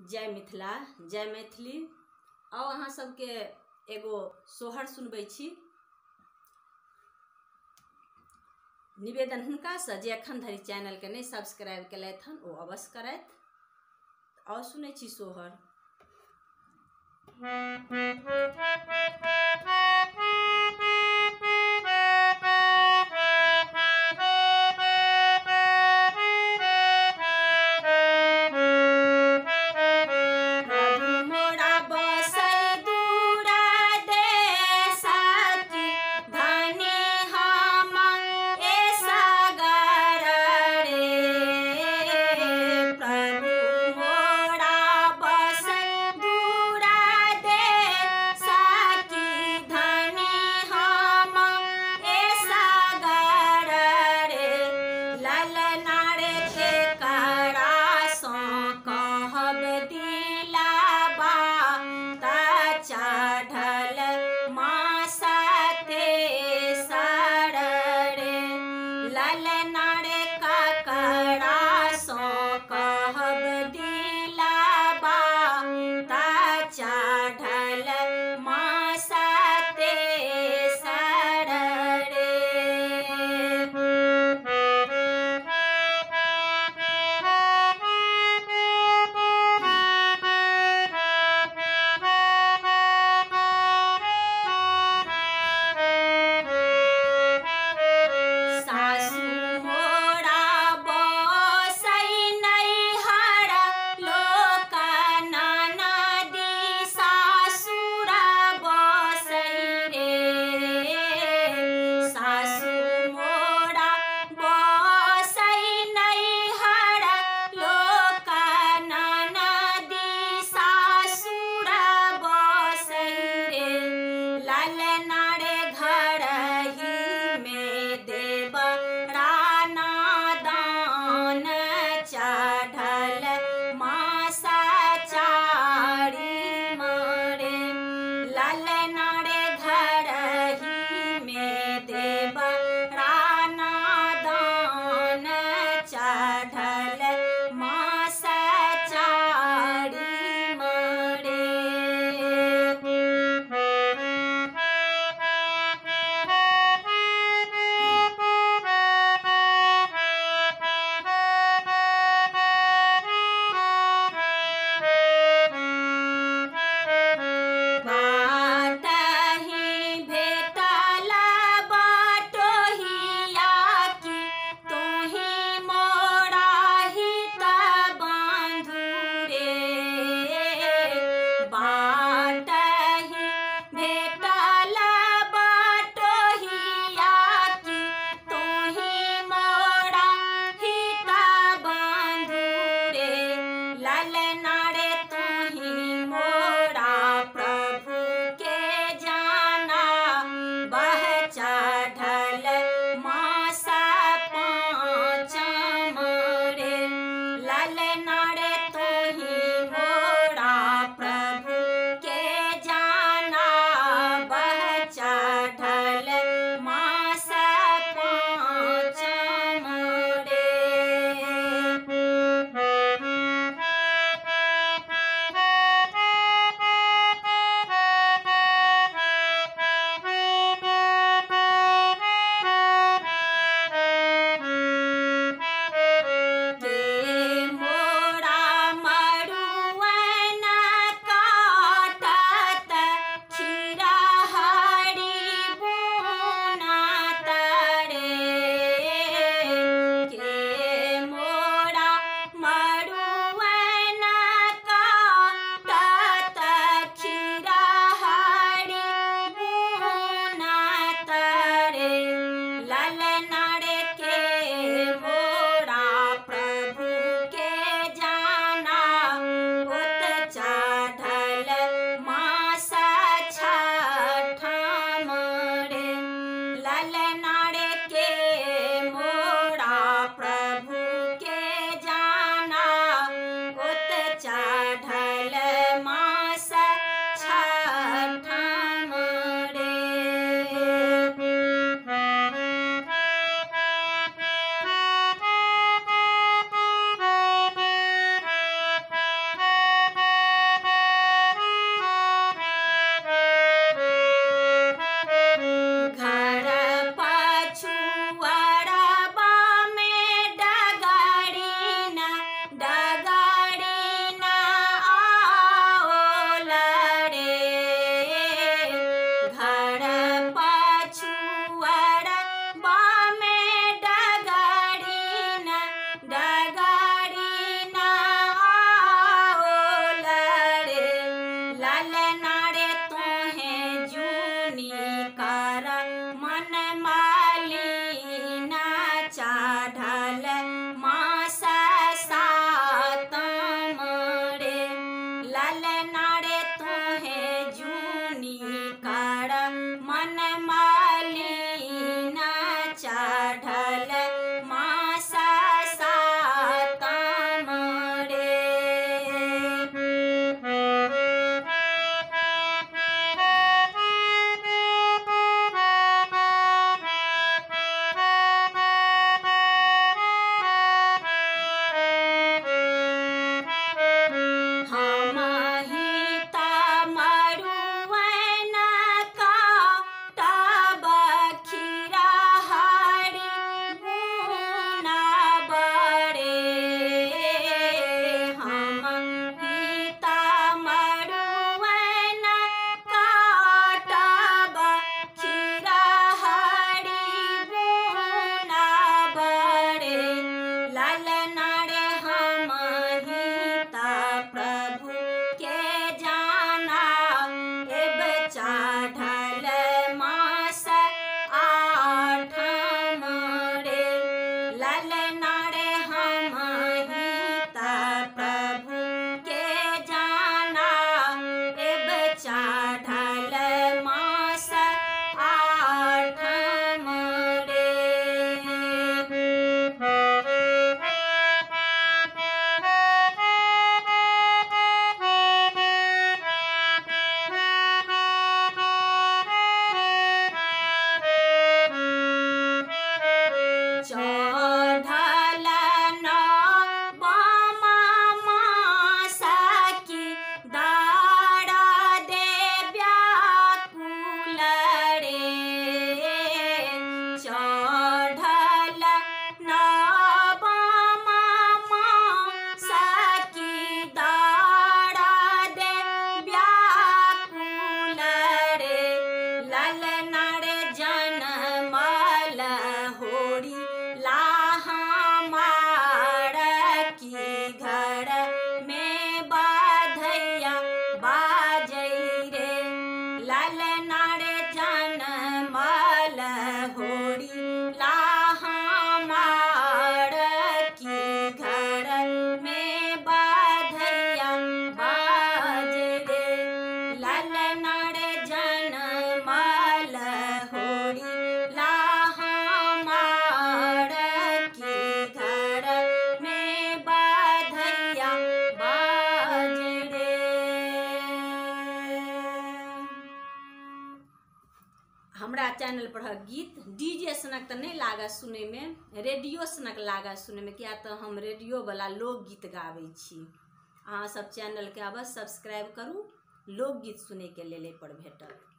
जय मिथिला, जय मैथिली। आओ अहाँ सबके एगो सोहर सुनबै छी। निवेदन हुनकासँ जे एखन धरि चैनलके नहि सब्सक्राइब केलथि हन, ओ अवश्य करथि। आओर सुनै छी सोहर। चैनल पर गीत। डीजे सनक तो नहीं लाग सुने में रेडियो सनक लाग सुने में क्या तो हम रेडियो वाला लोकगीत गाबै छी। अहाँ सब चैनल के अवश्य सब्सक्राइब करू लोकगीत सुने के लेल पर भेटत।